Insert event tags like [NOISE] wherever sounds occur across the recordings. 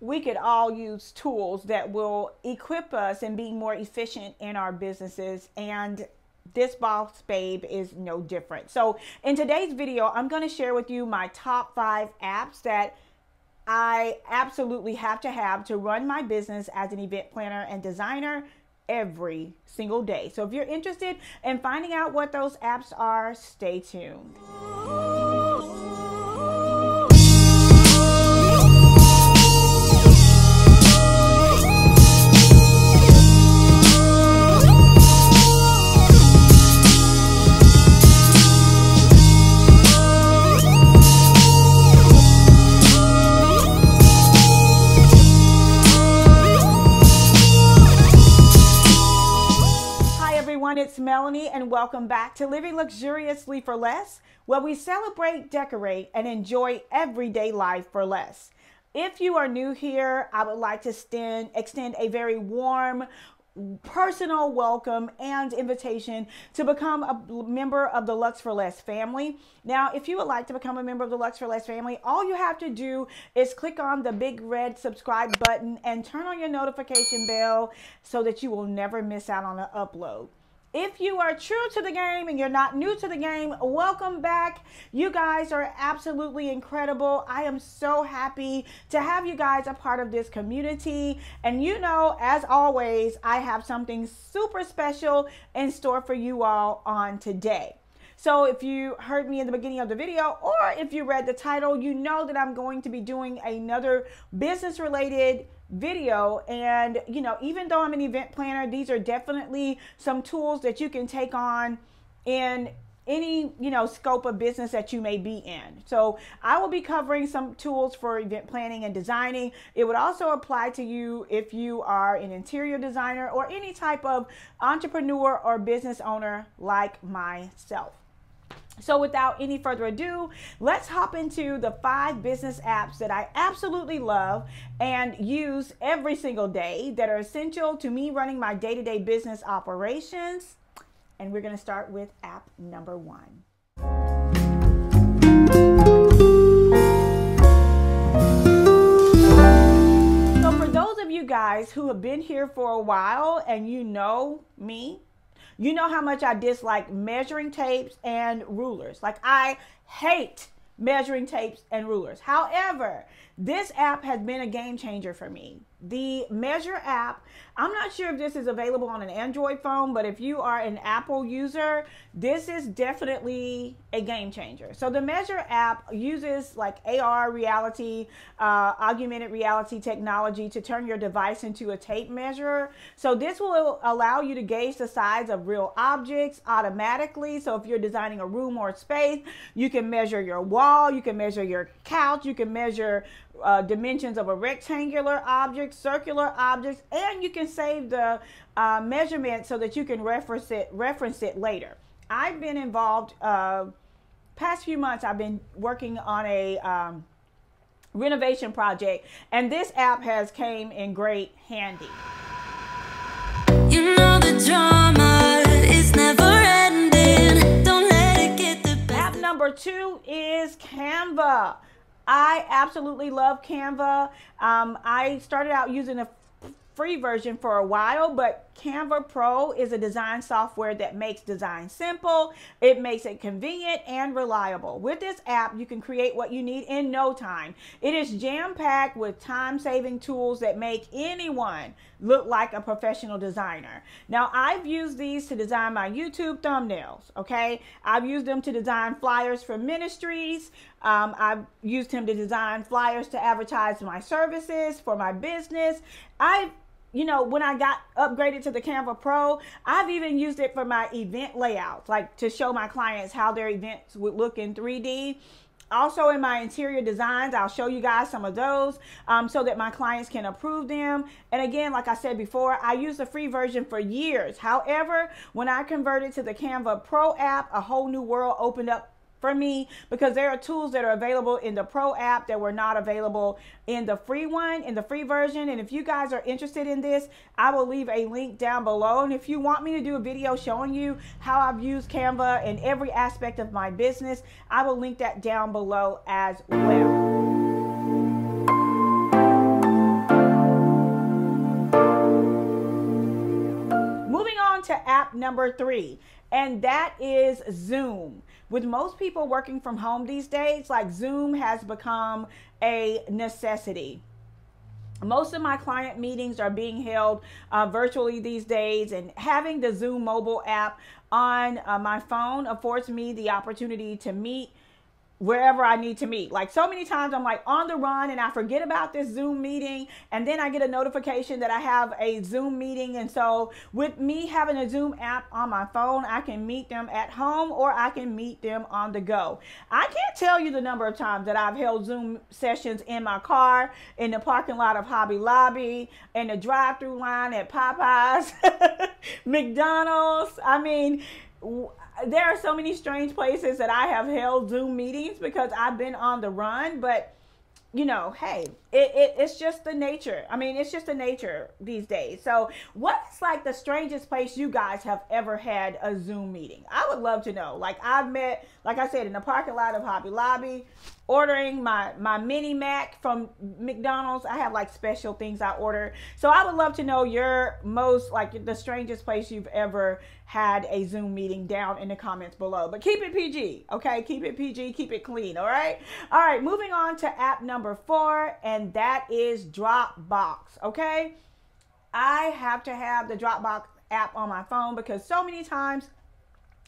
we could all use tools that will equip us and be more efficient in our businesses and this boss babe is no different. So in today's video, I'm going to share with you my top five apps that I absolutely have to have to run my business as an event planner and designer every single day. So if you're interested in finding out what those apps are, stay tuned. It's Melanie, and welcome back to Living Luxuriously for Less, where we celebrate, decorate, and enjoy everyday life for less. If you are new here, I would like to extend, extend a very warm, personal welcome and invitation to become a member of the Luxe for Less family. Now, if you would like to become a member of the Luxe for Less family, all you have to do is click on the big red subscribe button and turn on your notification bell so that you will never miss out on an upload. If you are true to the game and you're not new to the game, welcome back. You guys are absolutely incredible. I am so happy to have you guys a part of this community. And you know, as always, I have something super special in store for you all on today. So if you heard me in the beginning of the video or if you read the title, you know that I'm going to be doing another business related video. And you know even though i'm an event planner these are definitely some tools that you can take on in any you know scope of business that you may be in. So i will be covering some tools for event planning and designing. It would also apply to you if you are an interior designer or any type of entrepreneur or business owner like myself so, without any further ado, let's hop into the five business apps that I absolutely love and use every single day that are essential to me running my day to day business operations. And we're going to start with app number one. So, for those of you guys who have been here for a while and you know me, you know how much I dislike measuring tapes and rulers. Like, I hate measuring tapes and rulers. However, this app has been a game changer for me. The Measure app, I'm not sure if this is available on an Android phone, but if you are an Apple user, this is definitely a game changer. So the Measure app uses like AR reality, uh, augmented reality technology to turn your device into a tape measurer. So this will allow you to gauge the size of real objects automatically. So if you're designing a room or space, you can measure your wall, you can measure your couch, you can measure uh, dimensions of a rectangular object, circular objects, and you can save the uh, measurement so that you can reference it reference it later. I've been involved uh, past few months. I've been working on a um, renovation project, and this app has came in great handy. You know the drama is never ending. Don't let it get the App number two is Canva. I absolutely love Canva. Um, I started out using a free version for a while, but Canva Pro is a design software that makes design simple, it makes it convenient and reliable. With this app, you can create what you need in no time. It is jam packed with time saving tools that make anyone look like a professional designer. Now, I've used these to design my YouTube thumbnails, okay? I've used them to design flyers for ministries. Um, I've used them to design flyers to advertise my services for my business. I've you know, when I got upgraded to the Canva Pro, I've even used it for my event layouts, like to show my clients how their events would look in 3D. Also, in my interior designs, I'll show you guys some of those um, so that my clients can approve them. And again, like I said before, I used the free version for years. However, when I converted to the Canva Pro app, a whole new world opened up for me because there are tools that are available in the pro app that were not available in the free one in the free version. And if you guys are interested in this i will leave a link down below. And if you want me to do a video showing you how i've used canva in every aspect of my business i will link that down below as well app number three, and that is Zoom. With most people working from home these days, like Zoom has become a necessity. Most of my client meetings are being held uh, virtually these days, and having the Zoom mobile app on uh, my phone affords me the opportunity to meet wherever I need to meet. Like so many times I'm like on the run and I forget about this Zoom meeting and then I get a notification that I have a Zoom meeting and so with me having a Zoom app on my phone, I can meet them at home or I can meet them on the go. I can't tell you the number of times that I've held Zoom sessions in my car, in the parking lot of Hobby Lobby, in the drive-through line at Popeyes, [LAUGHS] McDonald's. I mean, there are so many strange places that I have held Zoom meetings because I've been on the run, but you know, hey, it, it, it's just the nature. I mean, it's just the nature these days. So, what's like the strangest place you guys have ever had a Zoom meeting? I would love to know. Like, I've met, like I said, in the parking lot of Hobby Lobby, ordering my my mini mac from mcdonald's i have like special things i order so i would love to know your most like the strangest place you've ever had a zoom meeting down in the comments below but keep it pg okay keep it pg keep it clean all right all right moving on to app number four and that is dropbox okay i have to have the dropbox app on my phone because so many times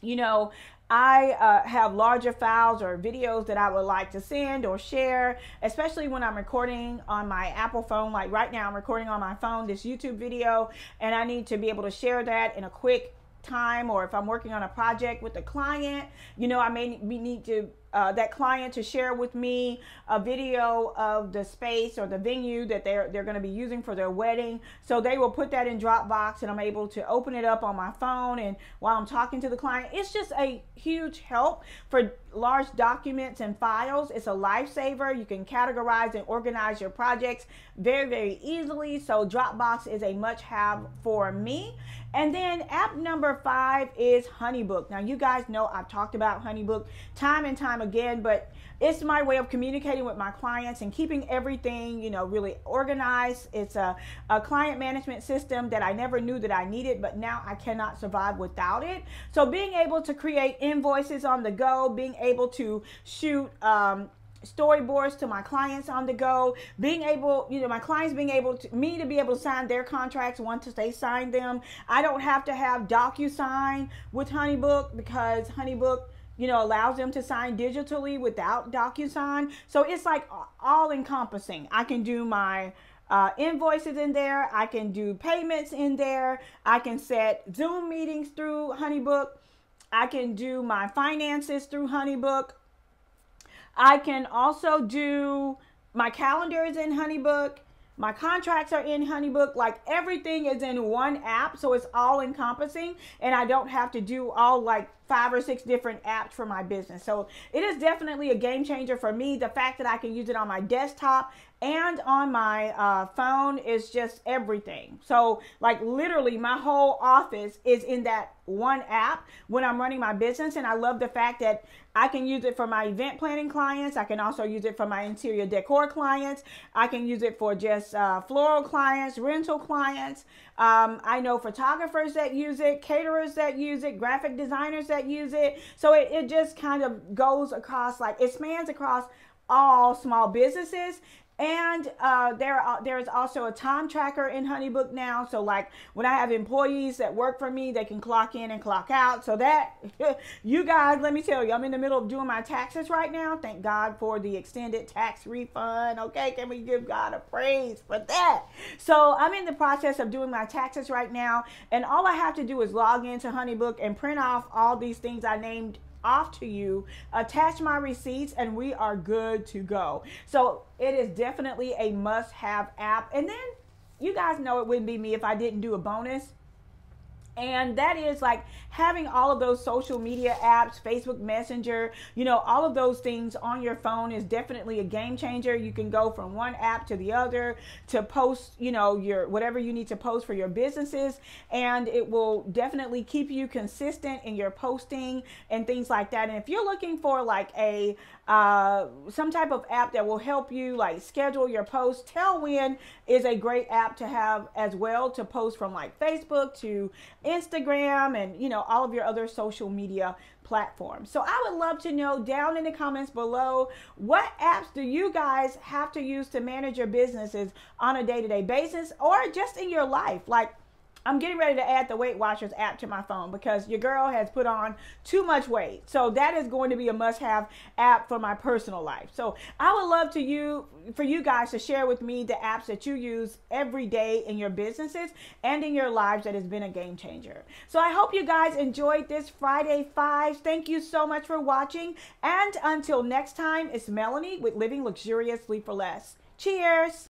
you know, I uh, have larger files or videos that I would like to send or share, especially when I'm recording on my Apple phone. Like right now, I'm recording on my phone this YouTube video, and I need to be able to share that in a quick time or if I'm working on a project with a client, you know, I may need to uh, that client to share with me a video of the space or the venue that they're they're going to be using for their wedding. So they will put that in Dropbox, and I'm able to open it up on my phone. And while I'm talking to the client, it's just a huge help for large documents and files. It's a lifesaver. You can categorize and organize your projects very very easily. So Dropbox is a must have for me. And then app number five is HoneyBook. Now, you guys know I've talked about HoneyBook time and time again, but it's my way of communicating with my clients and keeping everything, you know, really organized. It's a, a client management system that I never knew that I needed, but now I cannot survive without it. So being able to create invoices on the go, being able to shoot um, storyboards to my clients on the go being able you know my clients being able to me to be able to sign their contracts once they sign them i don't have to have docusign with honeybook because honeybook you know allows them to sign digitally without docusign. So it's like all encompassing i can do my uh, invoices in there. I can do payments in there. I can set zoom meetings through honeybook. I can do my finances through honeybook. I can also do my calendar is in Honeybook. My contracts are in Honeybook. Like everything is in one app, so it's all encompassing, and I don't have to do all like five or six different apps for my business. So it is definitely a game changer for me. The fact that I can use it on my desktop and on my uh, phone is just everything. So, like, literally, my whole office is in that one app when I'm running my business. And I love the fact that I can use it for my event planning clients. I can also use it for my interior decor clients. I can use it for just uh, floral clients, rental clients. Um, I know photographers that use it, caterers that use it, graphic designers that use it. So it, it just kind of goes across, like, it spans across all small businesses and uh, there, uh, there is also a time tracker in HoneyBook now. So, like when I have employees that work for me, they can clock in and clock out. So that [LAUGHS] you guys, let me tell you, I'm in the middle of doing my taxes right now. Thank God for the extended tax refund. Okay, can we give God a praise for that? So I'm in the process of doing my taxes right now, and all I have to do is log into HoneyBook and print off all these things I named off to you, attach my receipts, and we are good to go. So it is definitely a must have app. And then you guys know it wouldn't be me if I didn't do a bonus. And that is like having all of those social media apps, Facebook Messenger, you know, all of those things on your phone is definitely a game changer. You can go from one app to the other to post, you know, your whatever you need to post for your businesses. And it will definitely keep you consistent in your posting and things like that. And if you're looking for like a uh, some type of app that will help you like schedule your posts. Tailwind is a great app to have as well to post from like Facebook to Instagram and, you know, all of your other social media platforms. So I would love to know down in the comments below what apps do you guys have to use to manage your businesses on a day to day basis or just in your life? Like, I'm getting ready to add the Weight Watchers app to my phone because your girl has put on too much weight. So that is going to be a must-have app for my personal life. So I would love to you for you guys to share with me the apps that you use every day in your businesses and in your lives that has been a game changer. So I hope you guys enjoyed this Friday Fives. Thank you so much for watching. And until next time, it's Melanie with Living Luxuriously for Less. Cheers.